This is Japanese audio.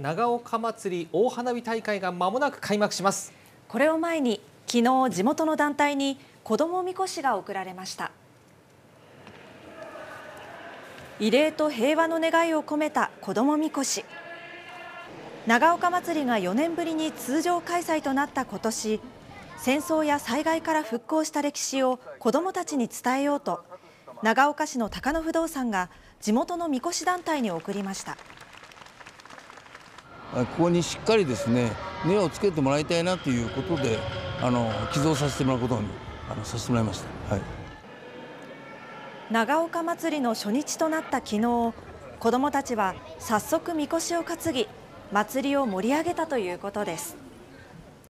長岡祭り大花火大会が間もなく開幕します。これを前に昨日地元の団体に子どもみこしが贈られました。慰霊と平和の願いを込めた子どもみこし。長岡祭りが4年ぶりに通常開催となった今年戦争や災害から復興した歴史を子どもたちに伝えようと長岡市の高野不動産が地元のみこし団体に送りました。ここにしっかりですね根をつけてもらいたいなということであの寄贈させてもらうことにあのさせてもらいました。はい長岡祭りの初日となった昨日子どもたちは早速みこしを担ぎ祭りを盛り上げたということです。